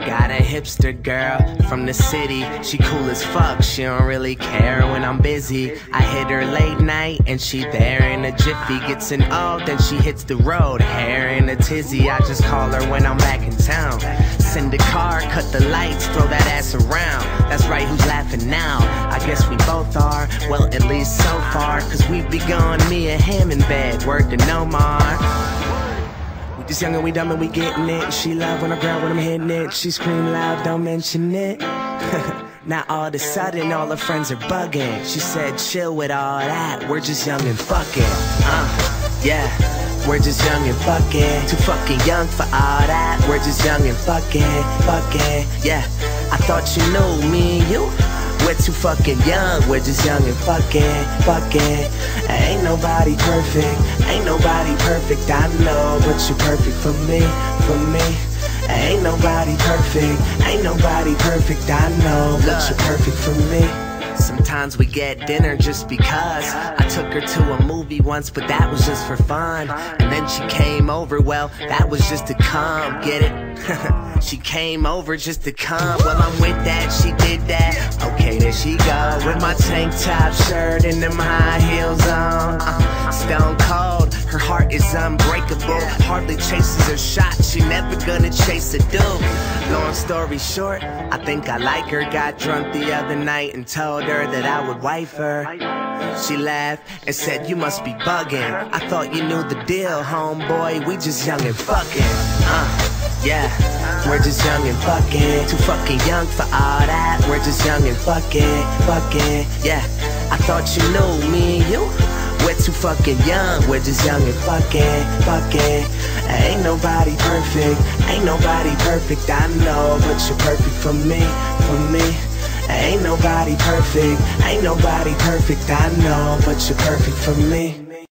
got a hipster girl from the city. She cool as fuck, she don't really care when I'm busy. I hit her late night and she there in a jiffy. Gets an O, then she hits the road, hair in a tizzy. I just call her when I'm back in town. Send a car, cut the lights, throw that ass around. That's right, who's laughing now? I guess we both are, well, at least so far. Cause we begun, me and him in bed, word to Nomar. We just young and we dumb and we getting it. She love when I grab when I'm hitting it. She scream loud, don't mention it. now all of a sudden, all her friends are bugging. She said, chill with all that. We're just young and fucking. Uh, yeah. We're just young and fucking. Too fucking young for all that. We're just young and fucking, fucking. Yeah. I thought you knew me and you. We're too fucking young, we're just young and fucking, fucking. Ain't nobody perfect, ain't nobody perfect, I know, but you're perfect for me, for me. Ain't nobody perfect, ain't nobody perfect, I know, but you're perfect for me. Sometimes we get dinner just because I took her to a movie once, but that was just for fun. And then she came over, well, that was just to come, get it? she came over just to come. Well, I'm with that, she did that. Okay, there she go with my tank top shirt and them high heels on. Uh, stone cold, her heart is unbreakable. Hardly chases her shot, she never gonna chase a dude. Long story short, I think I like her. Got drunk the other night and told her that I would wife her. She laughed and said, You must be bugging. I thought you knew the deal, homeboy. We just young and fucking. Uh, yeah. We're just young and fucking. Too fucking young for all that. We're just young and fucking, fucking. Yeah. I thought you knew me and you. We're too fucking young, we're just young and fucking, fucking. Ain't nobody perfect, ain't nobody perfect, I know, but you're perfect for me, for me. Ain't nobody perfect, ain't nobody perfect, I know, but you're perfect for me.